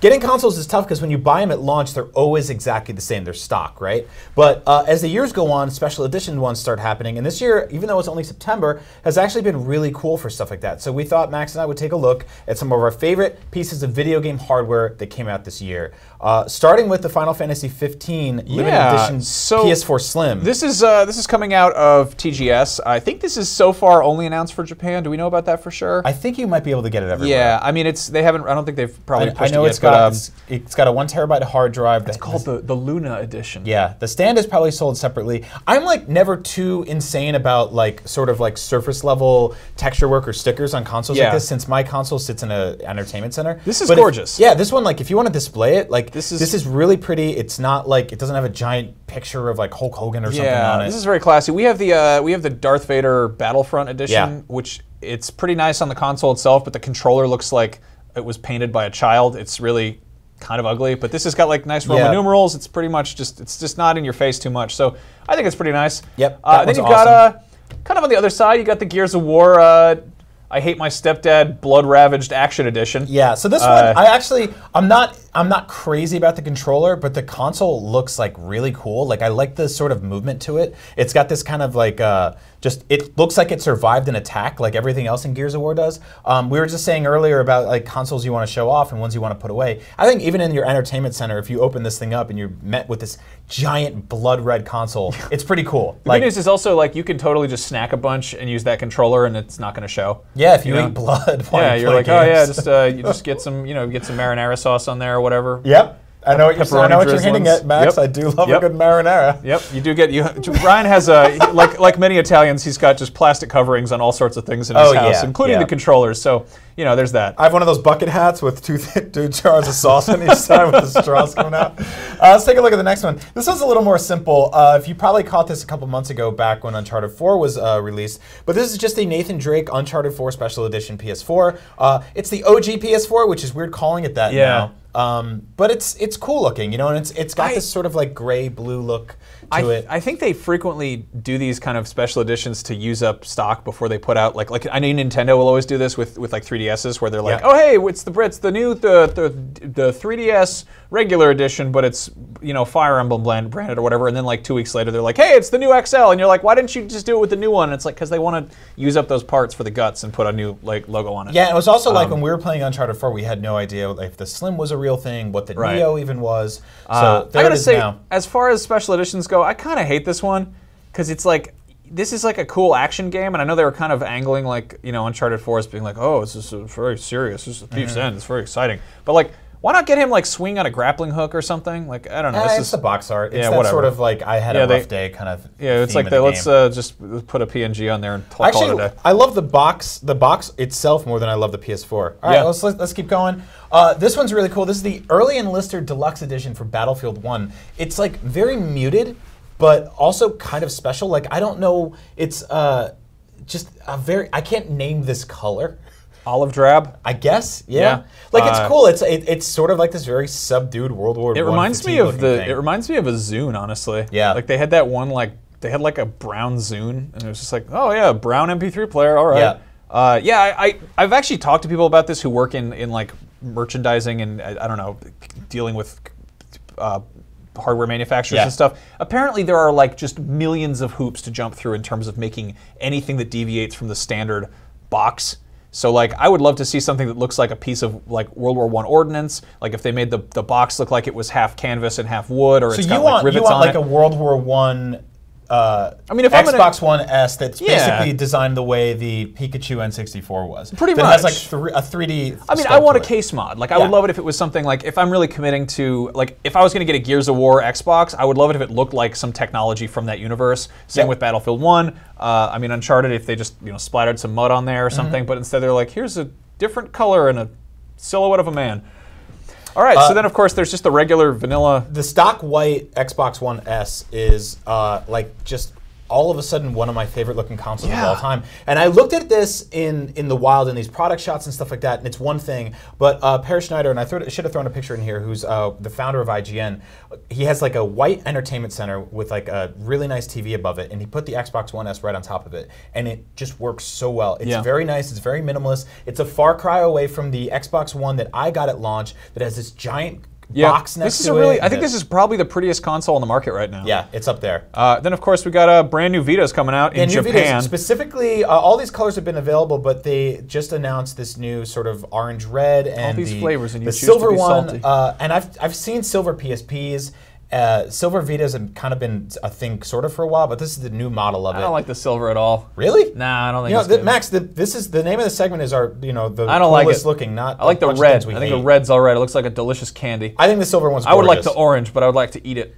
getting consoles is tough because when you buy them at launch, they're always exactly the same. They're stock, right? But uh, as the years go on, special edition ones start happening. And this year, even though it's only September, has actually been really cool for stuff like that. So we thought Max and I would take a look at some of our favorite pieces of video game hardware that came out this year. Uh, starting with the Final Fantasy 15 limited Yeah, edition so PS4 Slim. This is uh, this is coming out of TGS. I think this is so far only announced for Japan. Do we know about that for sure? I think you might be able to get it everywhere. yeah, I mean it's they haven't. I don't think they've probably I, I pushed know it yet. it's but, got um, it's, it's got a one terabyte hard drive. it's called the the Luna edition. Yeah, the stand is probably sold separately. I'm like never too insane about like sort of like surface level texture work or stickers on consoles Yeah. like this since my console sits in a entertainment center. This is But if- gorgeous. yeah, this one like if you want to display it, like This is this is- really pretty. It's not like it doesn't have a giant picture of like Hulk Hogan or something Yeah, on it. this is very classy. We have the uh, we have the Darth Vader Battlefront edition, Yeah. which it's pretty nice on the console itself, but the controller looks like it was painted by a child. It's really kind of ugly, but this has got like nice Roman Yeah. numerals. It's pretty much just it's just not in your face too much. So I think it's pretty nice. Yep, Uh, then you've one's got uh, kind of on the other side, you got the Gears of War. Uh, I hate my stepdad, blood ravaged action edition. Yeah, so this Uh, one I actually I'm not I'm not crazy about the controller, but the console looks like really cool. Like I like the sort of movement to it. It's got this kind of like uh, just it looks like it survived an attack, like everything else in Gears of War does. Um, we were just saying earlier about like consoles you want to show off and ones you want to put away. I think even in your entertainment center, if you open this thing up and you're met with this giant blood red console, it's pretty cool. The Like good news is also like you can totally just snack a bunch and use that controller, and it's not going to show. yeah, if you, you know? eat blood, Yeah, you you're play like, oh yeah, just uh, you just get some, you know, get some marinara sauce on there or whatever. Yep. I know what you're saying. I know what you're hinting at, Max. Yep. I do love Yep. a good marinara. Yep, you do get you. Brian has a like like many Italians, he's got just plastic coverings on all sorts of things in his Oh, house, yeah, including yeah. the controllers. So you know, there's that. I have one of those bucket hats with two, two jars of sauce on each side with the straws coming out. Uh, let's take a look at the next one. This one's a little more simple. Uh, if you probably caught this a couple months ago, back when Uncharted 4 was uh, released, but this is just a Nathan Drake Uncharted 4 Special Edition PS4. Uh, it's the OG PS4, which is weird calling it that Yeah. now. Um, but it's it's cool looking, you know, and it's it's got I- this sort of like gray blue look to I, it. I think they frequently do these kind of special editions to use up stock before they put out like like I know Nintendo will always do this with, with like 3DSs where they're like, Yeah. oh hey, it's the it's the new the, the the 3DS regular edition, but it's you know Fire Emblem brand, branded or whatever, and then like two weeks later they're like, hey, it's the new XL, and you're like, why didn't you just do it with the new one? And it's like because they want to use up those parts for the guts and put a new like logo on it. Yeah, it was also like Um, when we were playing Uncharted 4, we had no idea if the Slim was a real thing, what the Right. Neo even was. So Uh, I gotta say, now. as far as special editions go, I kind of hate this one because it's like this is like a cool action game, and I know they were kind of angling like you know Uncharted 4 as being like, oh, this is uh, very serious, this is Mm-hmm. End, it's very exciting, but like. Why not get him like swing on a grappling hook or something? Like I don't know. This it's is the box art. It's Yeah, that whatever. sort of like I had Yeah, a they- rough day kind of. yeah. It's like the, the let's uh, just put a PNG on there and call Actually, it a day. I love the box, the box itself more than I love the PS4. All right, Yeah. let's, let's let's keep going. Uh, this one's really cool. This is the early enlister deluxe edition for Battlefield One. It's like very muted, but also kind of special. Like I don't know, it's uh, just a very. I can't name this color. Olive drab. I guess, yeah. Yeah. Like it's Uh, cool. It's it, it's sort of like this very subdued World War. It I reminds me of the. thing. It reminds me of a Zune, honestly. Yeah. Like they had that one like they had like a brown Zune, and it was just like, oh yeah, brown MP3 player. All right. Yeah. Uh, yeah. I, I I've actually talked to people about this who work in in like merchandising and I, I don't know, dealing with. Uh, hardware manufacturers Yeah. and stuff. Apparently, there are like just millions of hoops to jump through in terms of making anything that deviates from the standard box. So like I would love to see something that looks like a piece of like World War One ordnance. Like if they made the, the box look like it was half canvas and half wood, or So it's you got want like rivets you want on like it. a World War One. Uh, I mean, if I'm gonna- Xbox One S that's Yeah. basically designed the way the Pikachu N64 was. Pretty that has like much. three, a 3D. I mean, I want a case mod. Like, I Yeah. would love it if it was something like if I'm really committing to like if I was going to get a Gears of War Xbox, I would love it if it looked like some technology from that universe. Same with Battlefield One. Uh, I mean, Uncharted if they just you know splattered some mud on there or Mm-hmm. something, but instead they're like, here's a different color and a silhouette of a man. All right, Uh, so then of course there's just the regular vanilla. The stock white Xbox One S is uh, like just all of a sudden one of my favorite looking consoles Yeah. of all time. And I looked at this in in the wild in these product shots and stuff like that, and it's one thing. But uh, Peer Schneider, and I threw, should have thrown a picture in here, who's uh, the founder of IGN. He has like a white entertainment center with like a really nice TV above it, and he put the Xbox One S right on top of it, and it just works so well. It's Yeah. very nice. It's very minimalist. It's a far cry away from the Xbox One that I got at launch that has this giant box next this is to a really. it. I think this is probably the prettiest console on the market right now. yeah, it's up there. Uh, then of course we got a brand new Vita's coming out in new Japan. Vitas, specifically, uh, all these colors have been available, but they just announced this new sort of orange red and all these the, flavors, and you the silver one. Uh, and I've I've seen silver PSPs. Uh, silver Vitas have kind of been a thing sort of for a while, but this is the new model of it. I don't like the silver at all. really? Nah, I don't think You know, the. Max, the, this is the name of the segment is our you know the I don't like it. looking, not I like the red. I think the hate. red's all right. It looks like a delicious candy. I think the silver one's. I would like the orange, but I would like to eat it.